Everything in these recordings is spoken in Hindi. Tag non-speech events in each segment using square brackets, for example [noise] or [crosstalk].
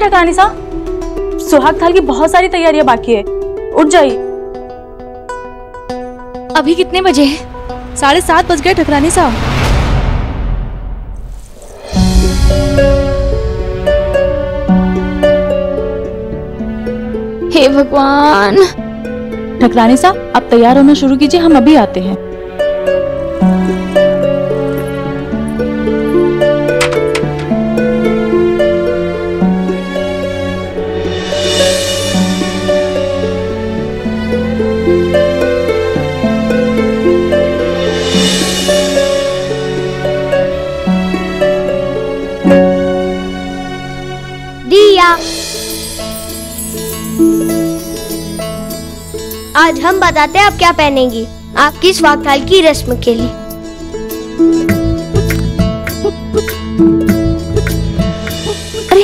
ठकरानी सा उठिए ठकरानी सा। सुहाग थाल की बहुत सारी तैयारियाँ बाकी है। उठ जाइए। अभी कितने बजे हैं? साढ़े सात बज गए ठकरानी साहब। हे भगवान। ठकरानी सा आप तैयार होना शुरू कीजिए हम अभी आते हैं। आज हम बताते हैं आप क्या पहनेंगी। आपकी स्वागताल की रस्म के लिए। अरे।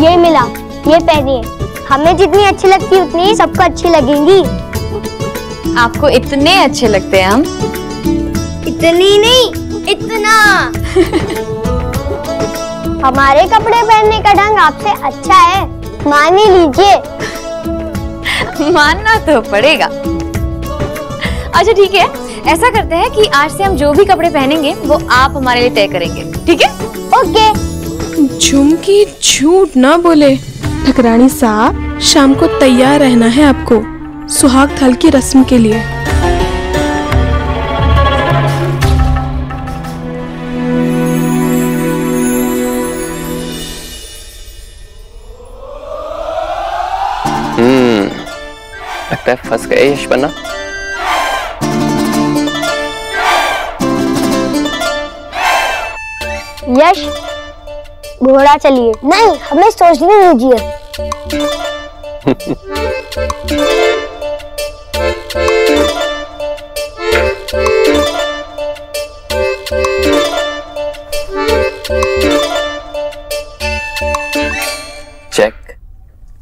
ये मिला, ये पहनिए। हमें जितनी अच्छी लगती उतनी सबको अच्छी लगेंगी। आपको इतने अच्छे लगते हैं हम। इतनी नहीं इतना। [laughs] हमारे कपड़े पहनने का ढंग आपसे अच्छा है। मान ही लीजिए। [laughs] मानना तो पड़ेगा। अच्छा ठीक है। ऐसा करते हैं कि आज से हम जो भी कपड़े पहनेंगे वो आप हमारे लिए तय करेंगे। ठीक है? ओके। झुमकी झूठ ना बोले। ठकरानी साहब शाम को तैयार रहना है आपको। सुहाग थल की रस्म के लिए। हम्म लगता है फंस गए यशपन्ना यश घोड़ा चलिए। नहीं हमें सोचने दीजिए। [laughs]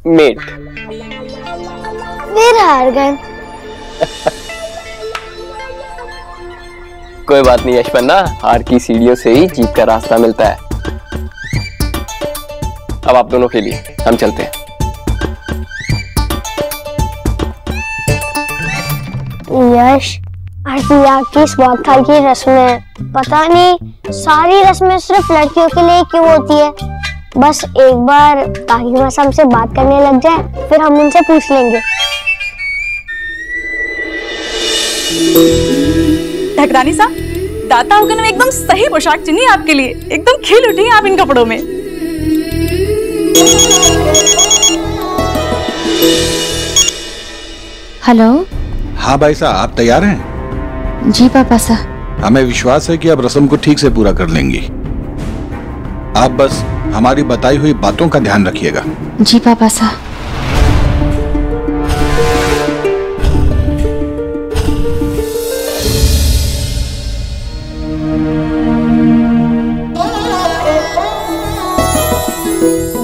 मेट फिर हार गए। कोई बात नहीं यशपन्ना हार की सीढ़ियों से ही जीत का रास्ता मिलता है। अब आप दोनों के लिए हम चलते हैं। यश आज दिया की स्वागताल की रस्में पता नहीं सारी रस्में सिर्फ़ लड़कियों के लिए क्यों होती है? बस एक बार काकी मासा हमसे बात करने लग जाए फिर हम उनसे पूछ लेंगे। ठकरानी सा दाता होकर में एकदम सही पोशाक चुनी आपके लिए। एकदम खिल उठी हैं आप इन कपड़ों में। हेलो? हाँ भाई साहब आप तैयार हैं? जी पापा सा हमें विश्वास है कि आप रस्म को ठीक से पूरा कर लेंगी। आप बस हमारी बताई हुई बातों का ध्यान रखिएगा। जी पापा सा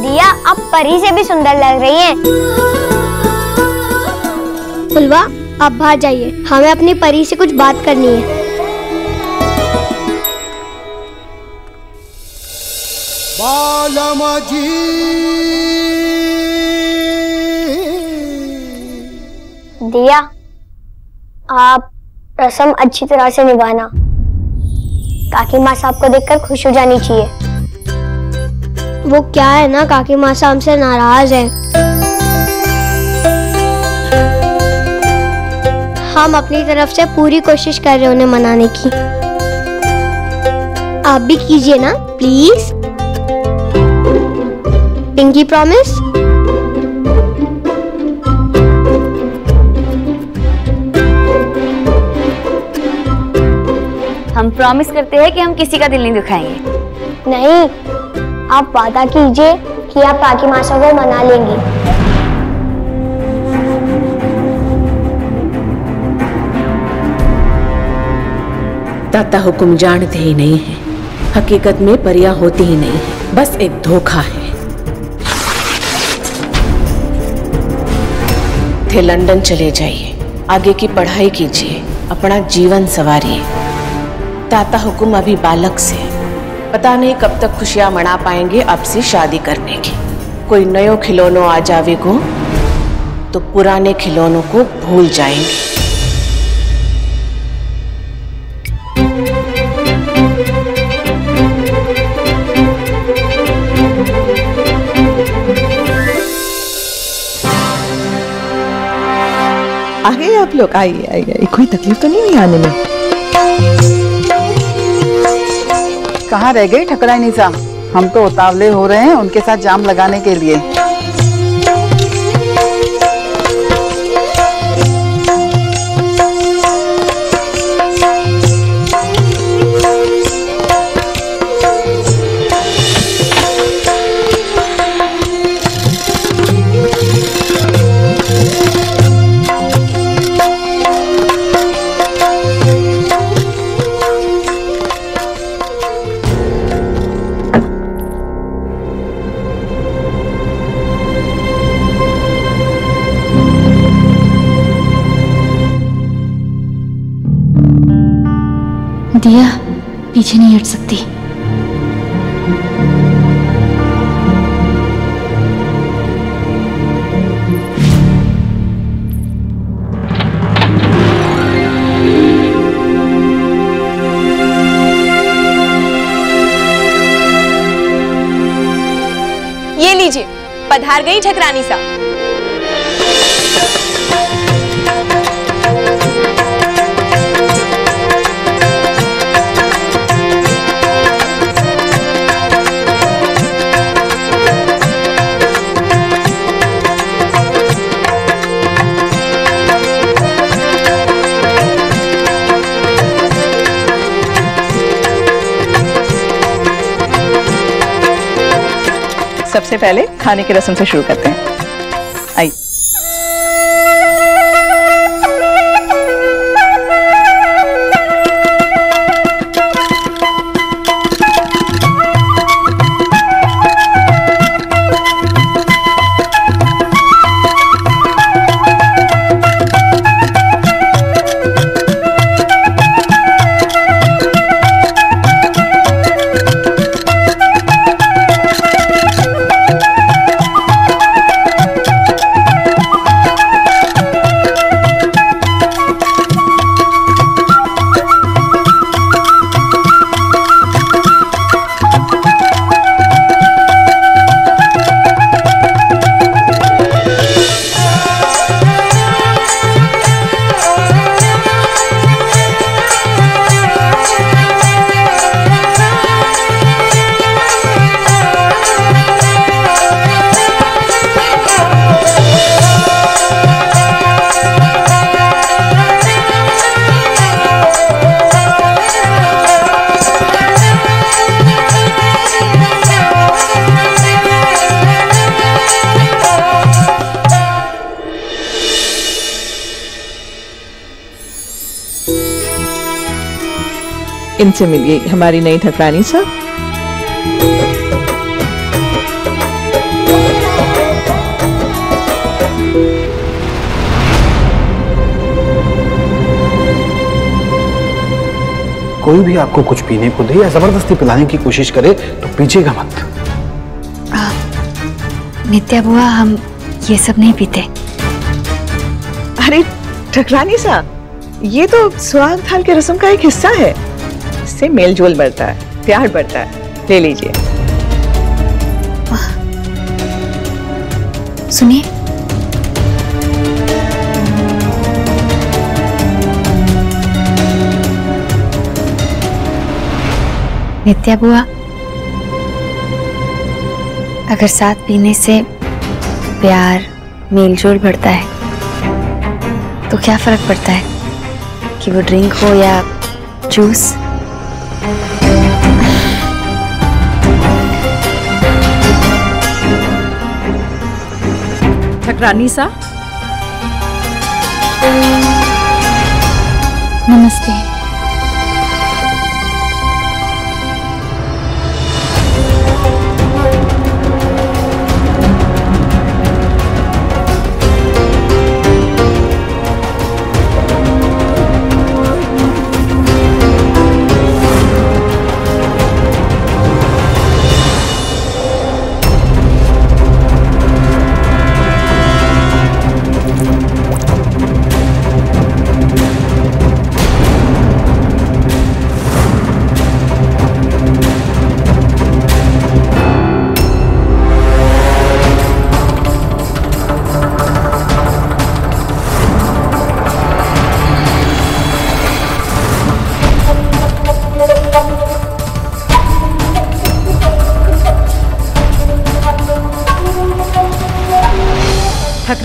दिया अब परी से भी सुंदर लग रही हैं। फुलवा आप बाहर जाइए। हमें अपनी परी से कुछ बात करनी है। दिया आप रस्म अच्छी तरह से निभाना काकी माँ साहब को देखकर खुश हो जानी चाहिए। वो क्या है ना काकी माँ साहब से नाराज़ है। हम अपनी तरफ़ से पूरी कोशिश कर रहे हैं उन्हें मनाने की। आप भी कीजिए ना प्लीज़। पिंकी प्रॉमिस हम प्रॉमिस करते हैं कि हम किसी का दिल नहीं दुखाएँगे। नहीं आप वादा कीजिए कि आप काकी मासा को मना लेंगी। दाता हुक्म जानते ही नहीं है। हकीकत में परियाँ होती ही नहीं है। बस एक धोखा है। थे लंदन चले जाइए। आगे की पढ़ाई कीजिए। अपना जीवन सवारिए। ताता हुकुम अभी बालक से पता नहीं कब तक खुशियाँ मना पाएँगे आपसे शादी करने की। कोई नयो खिलौनो आ जावेगो तो पुराने खिलौनों को भूल जाएँगे। आ गए आप लोग, आइए आइए। कोई तकलीफ़ तो नहीं हुई आने में कहाँ रह गई ठकराई निशा हम तो उतावले हो रहे हैं उनके साथ जाम लगाने के लिए पधार गई ठकरानी सा सबसे पहले खाने की रस्म से शुरू करते हैं। आइए। इनसे मिलिए हमारी नई ठकरानी साहब कोई भी आपको कुछ पीने को दे या ज़बरदस्ती पिलाने की कोशिश करे तो पीछेगा मत। नित्या बुआ हम ये सब नहीं पीते। अरे ठकरानी साहब ये तो सुहाग थाल के रस्म का एक हिस्सा है। इससे मेल जोल बढ़ता है, प्यार बढ़ता है। ले लीजिए। सुनिए। नित्या बुआ, अगर साथ पीने से प्यार, मेलजोल बढ़ता है तो क्या फ़र्क पड़ता है कि वो ड्रिंक हो या जूस? ठकरानी सा। नमस्ते।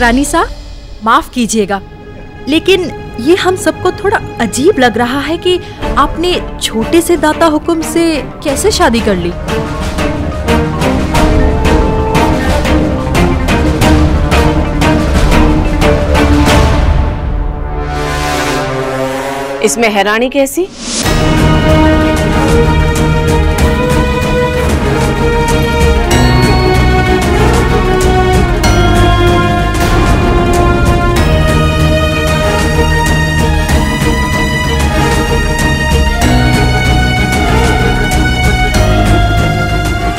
ठकरानी सा, माफ़ कीजिएगा। लेकिन ये हम सबको थोड़ा अजीब लग रहा है कि आपने छोटे से दाता हुकुम से कैसे शादी कर ली? इसमें हैरानी कैसी?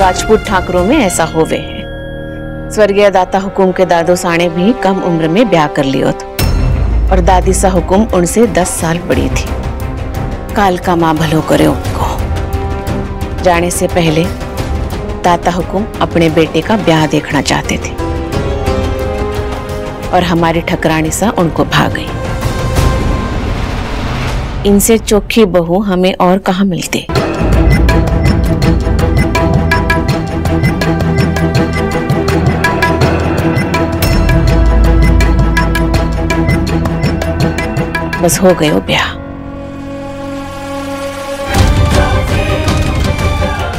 राजपूत ठाकरों में ऐसा होवे है। स्वर्गीय दाता हुकुम के दादो साणे भी कम उम्र में ब्याह कर लियो था। और दादी सा हुकुम उनसे दस साल बड़ी थी। काल का माँ भलो करे उनको। जाने से पहले दाता हुकुम अपने बेटे का ब्याह देखना चाहते थे। और हमारी ठकरानी सा उनको भाग गई। इनसे चोखी बहू हमें और कहा मिलती? बस हो गयो ब्याह।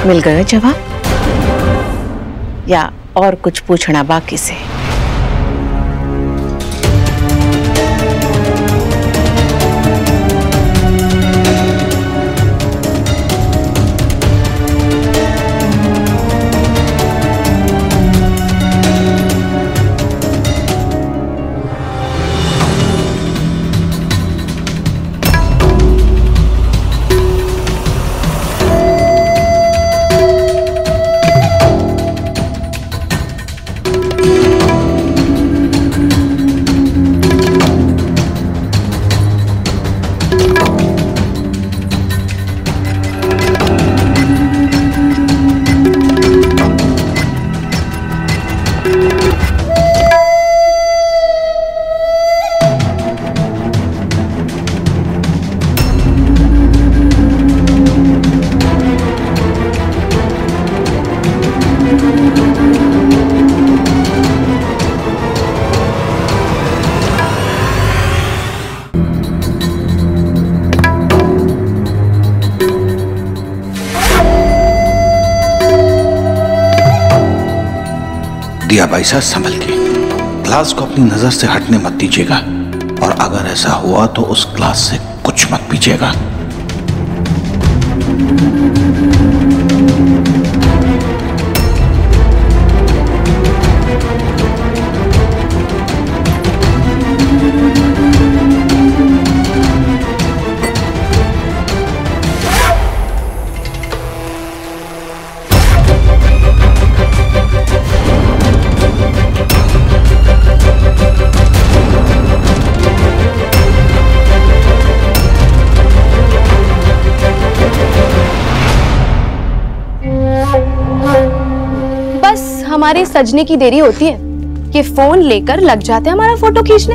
मिल गयो जवाब? या और कुछ पूछना बाकी से? दिया भाई साहब, संभल के। ग्लास को अपनी नज़र से हटने मत दीजिएगा। और अगर ऐसा हुआ तो उस ग्लास से कुछ मत पीजिएगा। हमारे सजने की देरी होती है कि फ़ोन लेकर लग जाते हैं हमारा फ़ोटो खींचने।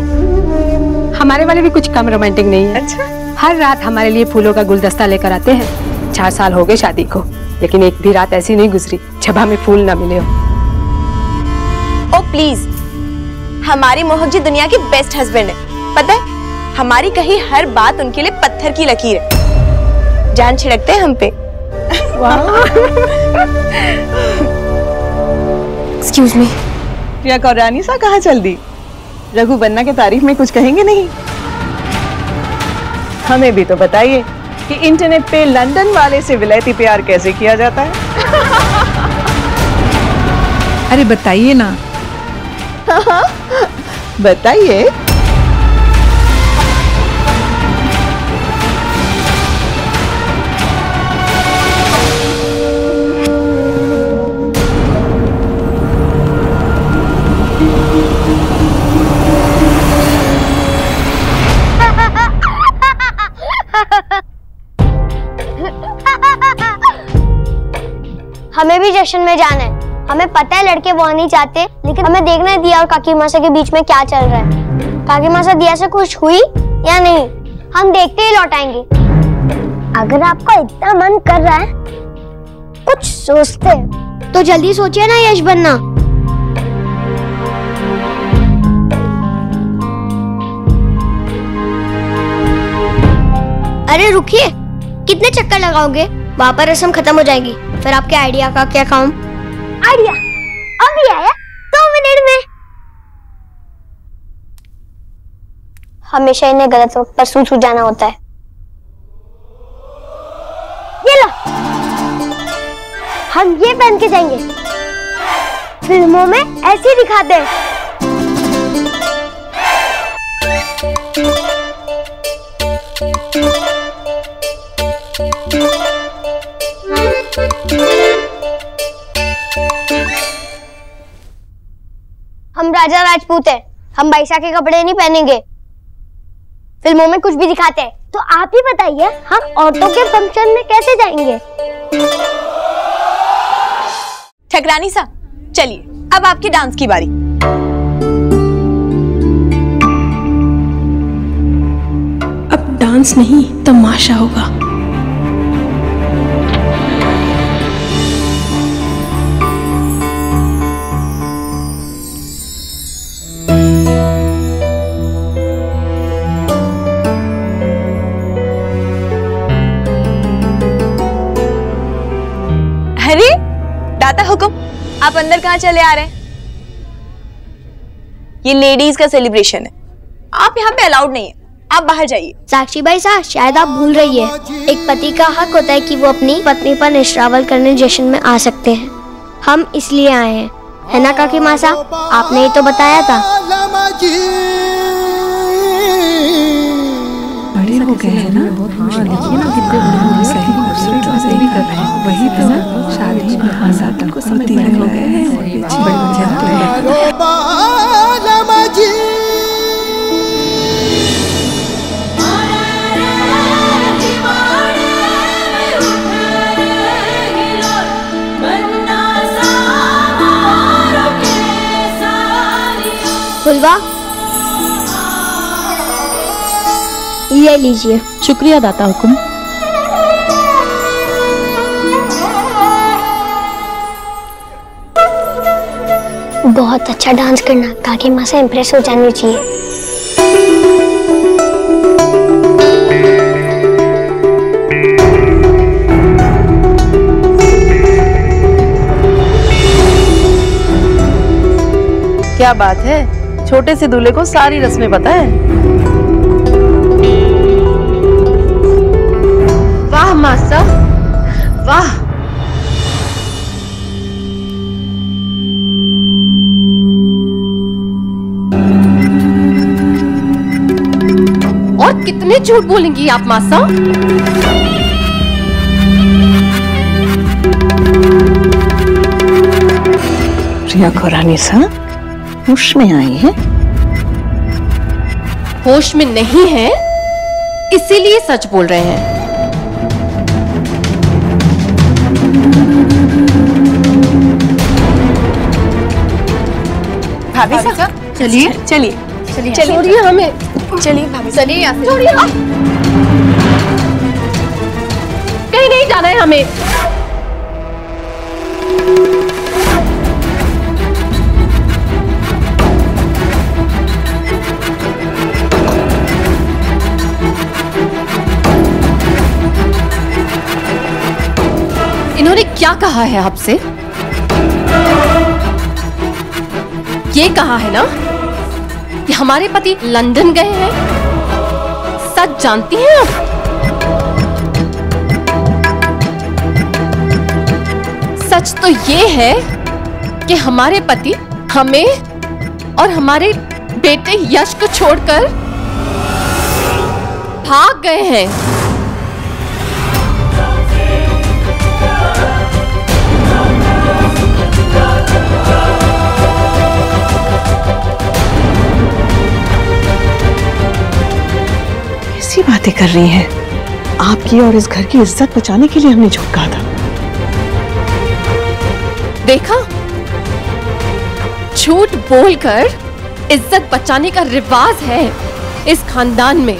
हमारे वाले भी कुछ कम रोमांटिक नहीं है। अच्छा। हर रात हमारे लिए फूलों का गुलदस्ता लेकर आते हैं। चार साल हो गए शादी को लेकिन एक भी रात ऐसी नहीं गुजरी जब हमें फूल ना मिले हो। ओ प्लीज़ हमारी मोहब्बत दुनिया की बेस्ट हस्बैंड है। पता है हमारी कही हर बात उनके लिए पत्थर की लकीर है। जान छिड़कते हैं हम पे। [laughs] एक्सक्यूज मी प्रिया कौरानी सा कहाँ चल दी? रघु बन्ना के तारीफ़ में कुछ कहेंगे नहीं? हमें भी तो बताइए कि इंटरनेट पे लंदन वाले से विलायती प्यार कैसे किया जाता है। अरे बताइए ना। बताइए। हमें भी जश्न में जाना है। हमें पता है लड़के वो नहीं चाहते, लेकिन हमें देखना है दिया और काकी मासा के बीच में क्या चल रहा है। काकी मासा दिया से खुश हुई या नहीं? हम देखते ही लौट आएँगे। अगर आपका इतना मन कर रहा है, कुछ सोचते तो जल्दी सोचिए ना यश बनना। अरे रुकिए, कितने चक्कर लगाओगे? वहाँ पर रस्म खत्म हो जाएगी। फिर आपके आइडिया का क्या काम? आइडिया? अभी आया? दो मिनट में। हमेशा इन्हें गलत वक्त पर सूझ जाना होता है। ये लो। हम ये पहन के जाएँगे। फ़िल्मों में ऐसे दिखाते हैं। राजा राजपूत है। हम बाईसा के कपड़े नहीं पहनेंगे। फ़िल्मों में कुछ भी दिखाते हैं। तो आप ही बताइए हम औरतों के फ़ंक्शन में कैसे जाएँगे? ठकरानी सा चलिए अब आपकी डांस की बारी। अब डांस नहीं तमाशा होगा। कहाँ चले आ रहे हैं? ये लेडीज़ का सेलिब्रेशन है। आप यहाँ पे अलाउड नहीं है। आप बाहर जाइए। साक्षी भाई साहब, शायद आप भूल रही है। एक पति का हक होता है कि वो अपनी पत्नी पर निश्रावल करने जश्न में आ सकते हैं। हम इसलिए आए हैं। है ना, काकी मासा आपने ही तो बताया था। हो गए हैं ना? हाँ देखिए ना कितने बड़े हो सही खूबसूरत मज़े भी कर रहे हैं। वही तो ना शादी में आज़ाद को समझने हो गए हैं। बड़े ये लीजिए। शुक्रिया दाता हुकुम। बहुत अच्छा डांस करना काकी माँ से इम्प्रेस हो जानी चाहिए। क्या बात है? छोटे से दूल्हे को सारी रस्में पता है? वाह मासा वाह। और कितने झूठ बोलेंगी आप मासा प्रिया खुरानी सा होश में आई है? होश में नहीं है इसीलिए सच बोल रहे हैं। भाभी साहब चलिए। चलिए चलिए हमें। चलिए भाभी चलिए छोड़िए। कहीं नहीं जाना है हमें। इन्होंने क्या कहा है आपसे? ये कहा है ना? कि हमारे पति लंदन गए हैं। सच जानती हैं आप? सच तो ये है कि हमारे पति हमें और हमारे बेटे यश को छोड़कर भाग गए हैं। बातें कर रही हैं। आपकी और इस घर की इज़्ज़त बचाने के लिए हमने झूठ कहा था। देखा? झूठ बोलकर इज़्ज़त बचाने का रिवाज है इस खानदान में।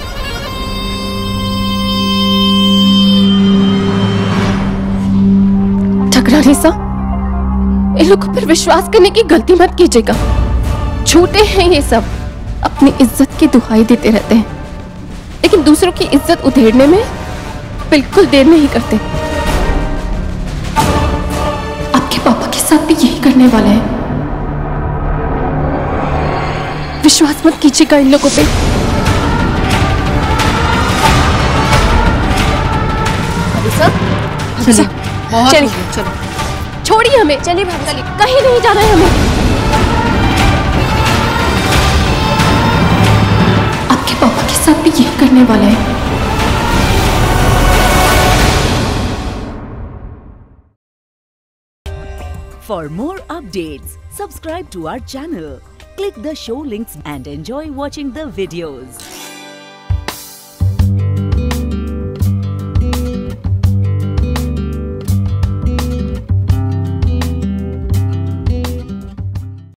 इन लोगों पर विश्वास करने की गलती मत कीजिएगा। झूठे हैं ये सब। अपनी इज़्ज़त की दुहाई देते रहते हैं। लेकिन दूसरों की इज़्ज़त उधेड़ने में बिल्कुल देर नहीं करते। आपके पापा के साथ भी यही करने वाले हैं। विश्वास मत कीजिएगा इन लोगों पे। चलिए। बहुत चलिए। चलो। छोड़िए हमें चलिए चलिए कहीं नहीं जाना है हमें। पापा के साथ भी यही करने वाला है। For more update subscribe to our channel click the show links and enjoy watching the videos